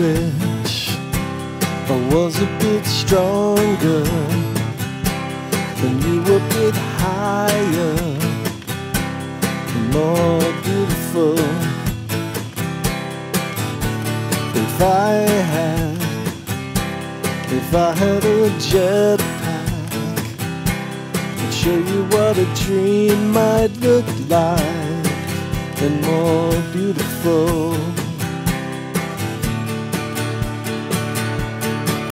rich, I was a bit stronger, and you were a bit higher, and more beautiful. If I had, if I had a jetpack, I'd show you what a dream might look like, and more beautiful.